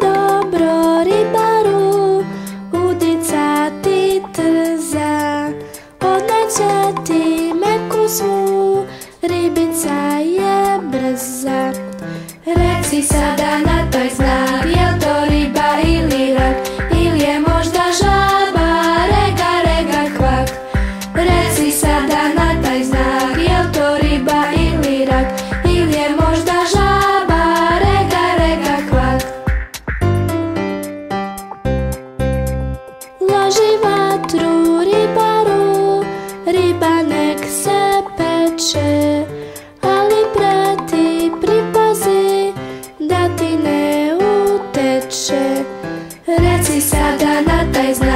dobro ribaru Udicati trza Odneće ti meku svu Ribica je brza. Reci sada na toj znak traži vatru ribaru, riba nek se peče, ali prati, pripazi, da ti ne uteče. Reci sada na taj znak.